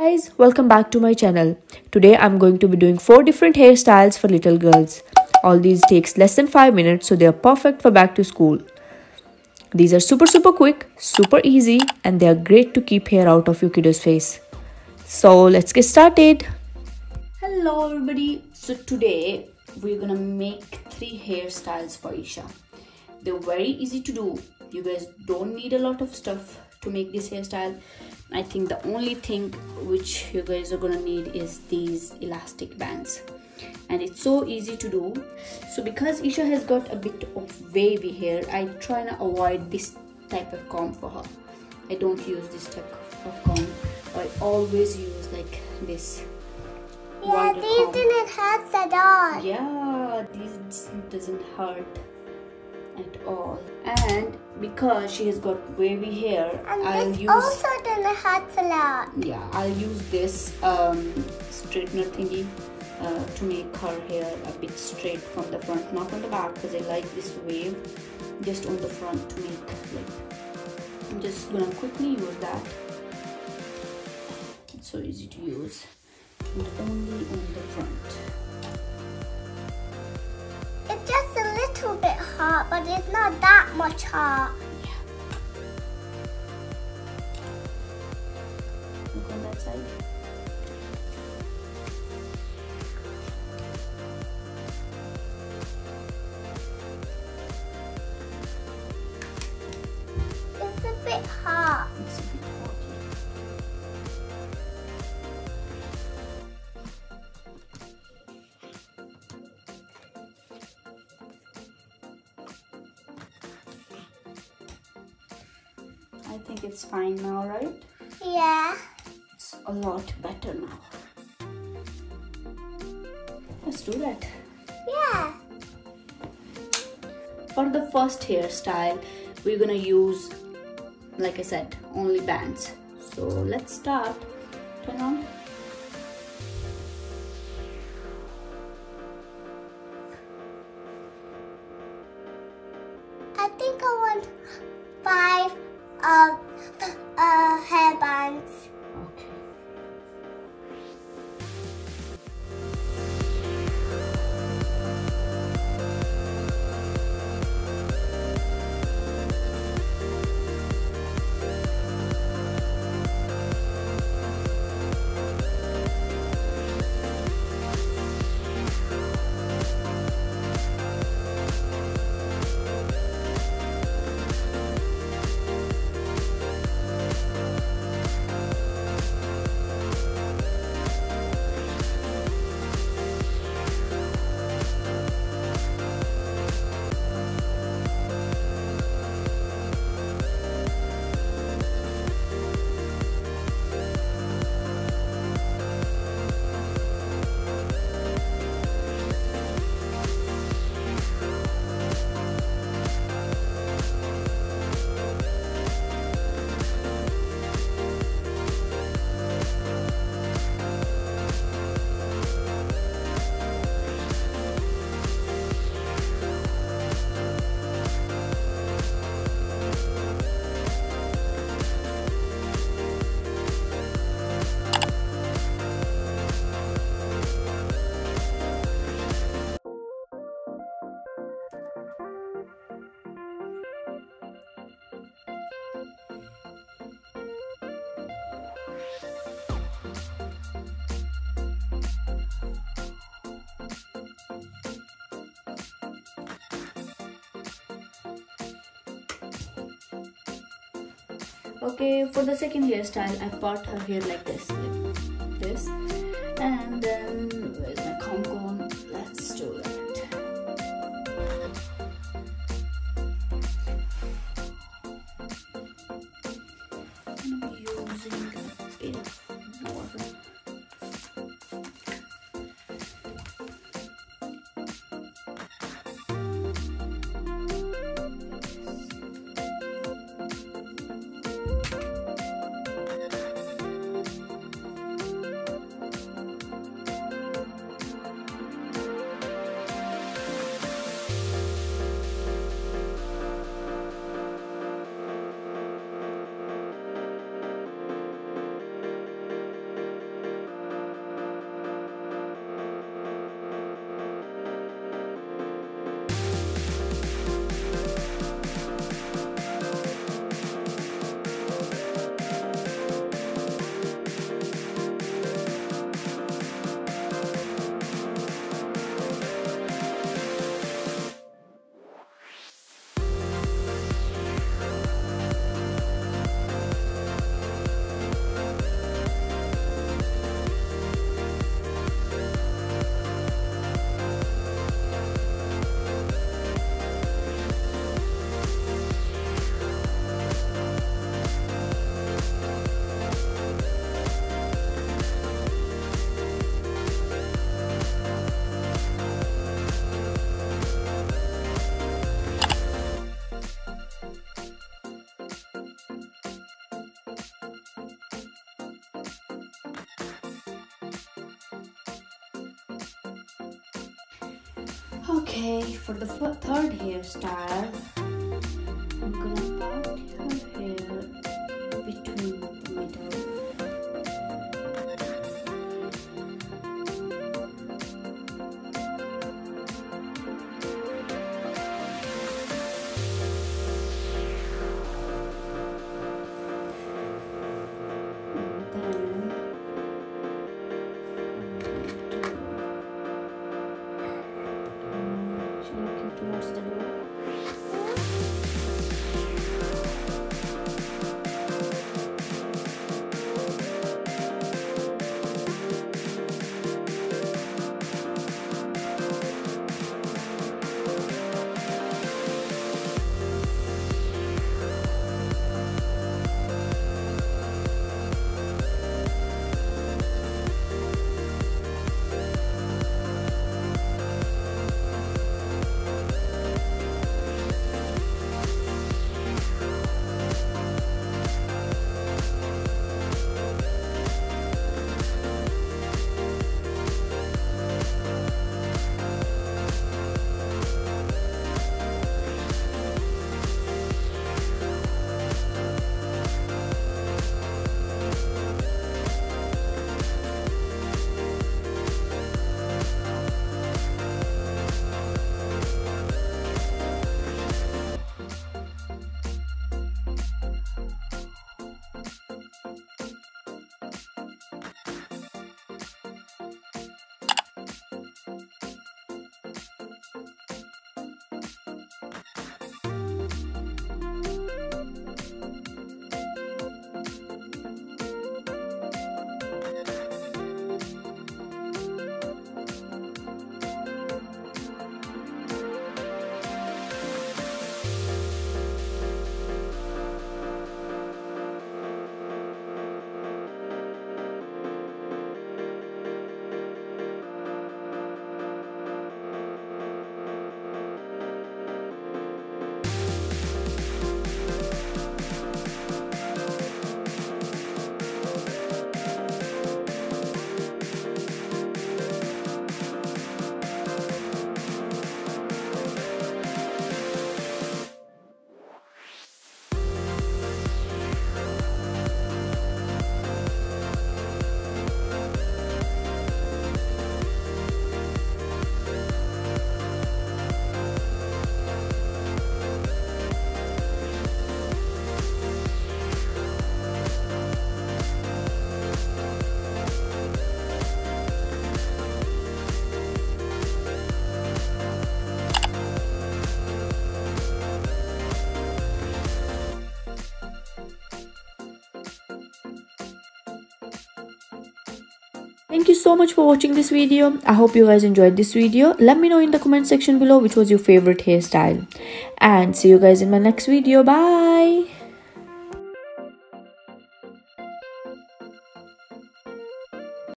guys welcome back to my channel. Today i'm going to be doing four different hairstyles for little girls. All these takes less than five minutes so they are perfect for back to school. These are super super quick super easy and they are great to keep hair out of your kiddo's face. So let's get started. Hello everybody. So today we're gonna make three hairstyles for isha. They're very easy to do. You guys don't need a lot of stuff to make this hairstyle I think the only thing which you guys are gonna need is these elastic bands. And it's so easy to do. So because Isha has got a bit of wavy hair I try to avoid this type of comb for her. I don't use this type of comb. I always use like this yeah these comb. didn't hurt at all. Yeah these doesn't hurt at all. And because she has got wavy hair and I'll use also doesn't hurt a lot. Yeah I'll use this um, straightener thingy uh, to make her hair a bit straight from the front not on the back because I like this wave just on the front to make like I'm just gonna quickly use that. It's so easy to use. And only on the front hot, but it's not that much hot. Yeah. Look on that side. I think it's fine now, right? Yeah. It's a lot better now. Let's do that. Yeah. For the first hairstyle, we're gonna use, like I said, only bands. So let's start. Turn on. I think I want five of uh, hairbands. Okay for the second hairstyle I part her hair like this like this. And then Okay, for the third hairstyle, Thank you so much for watching this video. I hope you guys enjoyed this video. Let me know in the comment section below which was your favorite hairstyle. And see you guys in my next video. Bye.